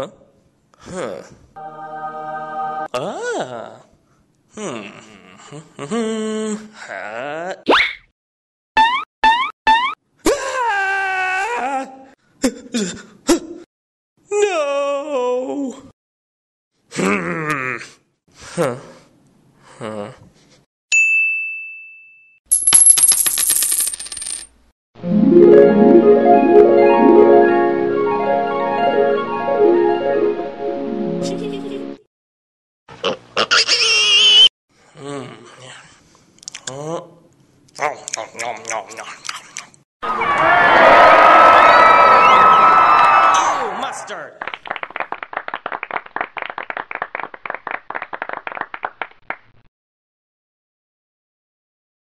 Huh? Ah. Hmm. Hmm. Ah. Ah! No. Hmm. Huh. Huh. Oh, mustard!